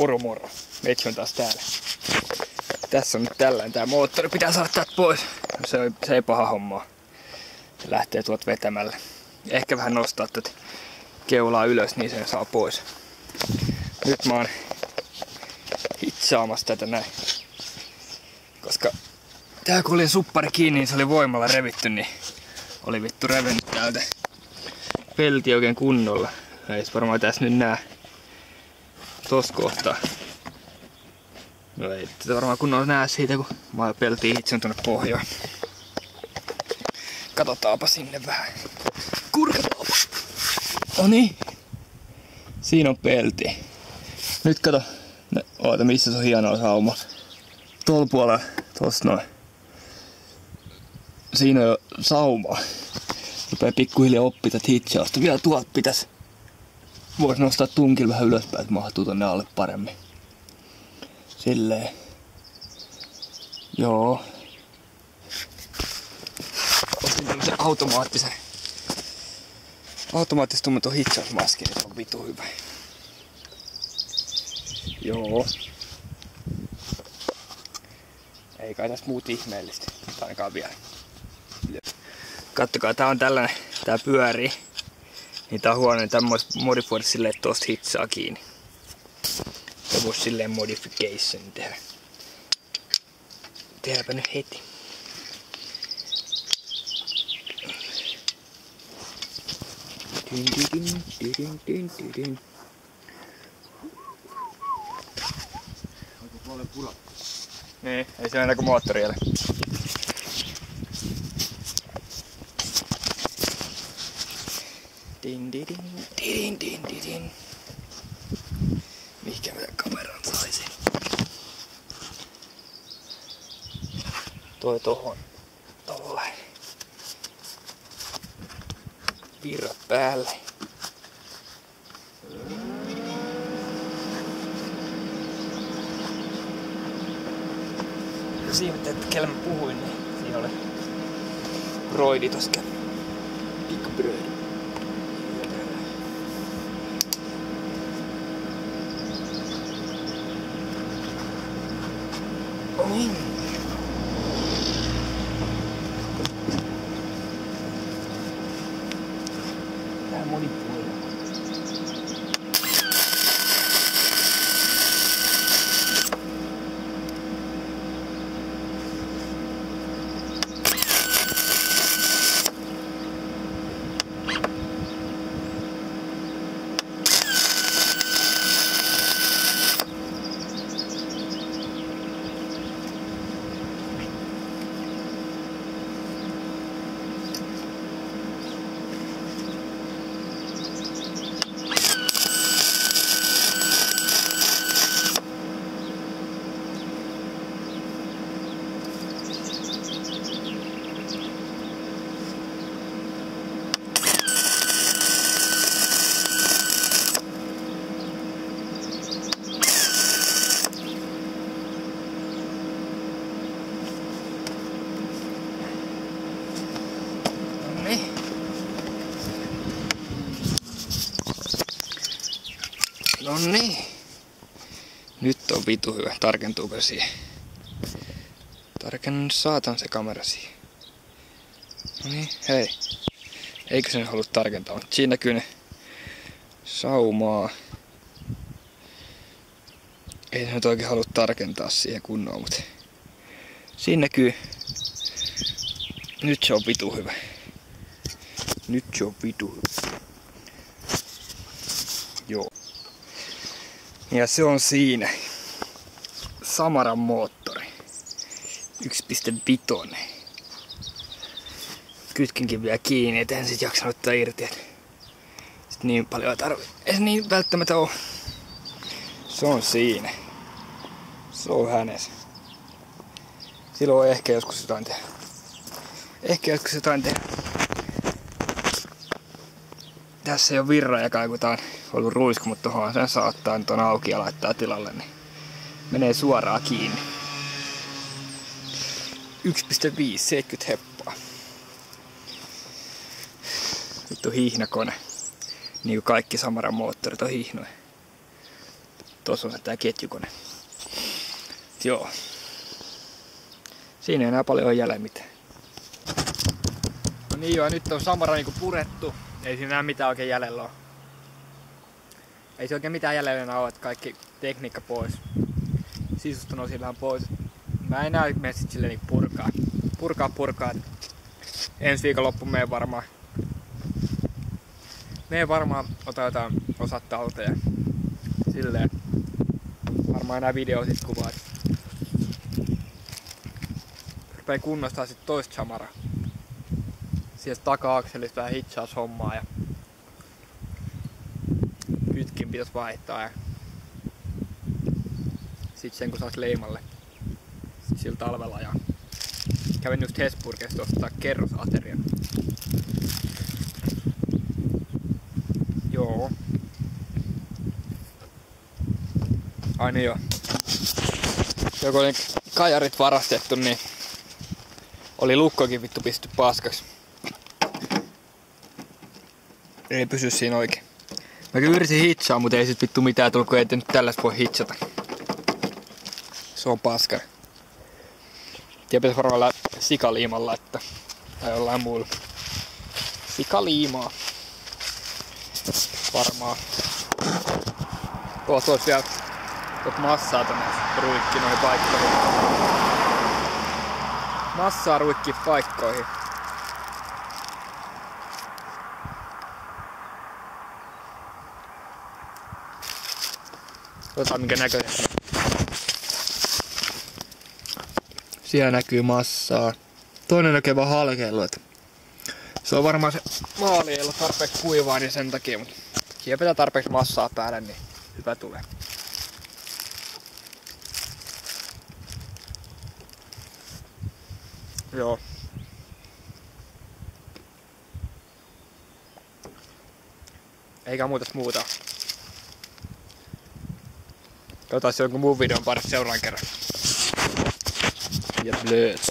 Moro moro. Metsi on taas täällä. Tässä on nyt tällainen tää moottori. Pitää saada täältä pois. Se, se ei paha hommaa. Se lähtee tuot vetämällä. Ehkä vähän nostaa tätä keulaa ylös, niin sen saa pois. Nyt mä oon hitsaamassa tätä näin. Koska tää kun oli suppari kiinni, niin se oli voimalla revitty, niin oli vittu revennyt täältä pelti oikein kunnolla. Ei varmaan tässä nyt nää tos kohtaa. No ei tätä varmaan kunnolla näe siitä, kun mä peltiin itse tuonne pohjaan. Katsotaanpa sinne vähän. Kurkataanpa. No niin. Siinä on pelti. Nyt kato. No, oota, missä se on hieno sauma. Tuolla puolella, tossa noin. Siinä on jo sauma. Rupee pikkuhiljaa oppita hitsausta. Vielä tuolta pitäisi vois nostaa tunkil vähän ylöspäin, että mahtuu tonne alle paremmin. Silleen. Joo. Ostin tämmösen automaattisen automaattisesti tuommoinen hitsausmaski, niin se on vitu hyvä. Joo. Ei kai tässä muut ihmeellistä, ainakaan vielä. Kattokaa, tää on tällainen, tää pyörii. Niin tää on huono, niin tämmöis modifoida silleen, että tosta hitsaa kiinni. Ja vois silleen modification tehdä. Tehdäänpä nyt heti. Dyn, dyn, dyn, dyn, dyn, dyn. Onko puolen pula? Niin, ei se enää kuin moottori Toi tohon. Tolle. Virrat päälle. Ihmettelet, että kellä mä puhuin, niin siinä oli roidi tossa kävi. Pikku brödi. No niin. Tää monipuolinen. Nonni. Nonni. Nyt on vitu hyvä. Tarkentuuko siihen? Tarkennu saatan se kamera siihen. No niin, hei. Eikö sen halua tarkentaa? Mutta siinä näkyy ne saumaa. Ei se nyt oikein halua tarkentaa siihen kunnolla, mutta siinä näkyy. Nyt se on vitu hyvä. Nyt se on vitu hyvä. Joo. Ja se on siinä. Samaran moottori. 1.5. Kytkinkin vielä kiinni, et en sit jaksanut ottaa irti. Sit niin paljon tarvi. Ei se niin välttämättä oo. Se on siinä. Se on hänes. Silloin ehkä joskus jotain tehdä. Ehkä joskus jotain tehdä. Tässä ei ole kun tää on ollut ruisku, mutta tuohon sen saattaa nyt on auki ja laittaa tilalle, niin menee suoraan kiinni. 1.5, 70 heppaa. Vittu hihnakone. Niin kuin kaikki Samaran moottorit on hihnoja. Tuossa on se tää ketjukone. Joo. Siinä ei enää paljon ole jäljellä mitään. No niin joo, nyt on samara niinku purettu. Ei siinä enää mitään oikein jäljellä ole. Ei se oikein mitään jäljellä enää ole, että kaikki tekniikka pois. Sisuston osillaan pois. Mä en näe mene sit silleen niinku purkaa. Purkaa purkaa. Ensi viikonloppu meen varmaan. Meen varmaan ota jotain osat talteen. Silleen. Varmaan enää video sit kuvaa. Rupee kunnostaa sit toista samaraa sieltä taka-akselista vähän hitsaus hommaa ja kytkin pitäisi vaihtaa ja sit sen kun saas leimalle sillä talvella ja kävin just Hesburgesta ostaa kerrosaterian. Joo. Ai niin joo. Joku oli kajarit varastettu, niin oli lukkokin vittu pisty paskaksi ei pysy siinä oikein. Mä kyllä yritin hitsaa, mutta ei sit vittu mitään tullut, kun ei nyt tällaista voi hitsata. Se on paska. Ja pitäisi varmaan sikaliimalla, että tai jollain muulla. Sikaliimaa. Varmaan. Tuossa olisi vielä tuot massaa tonne ruikki noihin paikkoihin. Massaa ruikki paikkoihin. Katsotaan minkä näköinen. Siellä näkyy massaa. Toinen näkee vaan halkeillut. Se on varmaan se maali ei ollut tarpeeksi kuivaa, niin sen takia, mutta pitää tarpeeksi massaa päälle, niin hyvä tulee. Joo. Eikä muuta muuta. Katsotaan jonkun muun videon parissa seuraan kerran. Ja blöds.